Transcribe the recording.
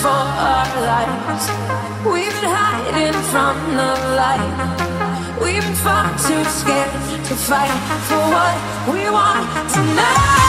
For our lives. We've been hiding from the light. We've been far too scared to fight for what we want tonight.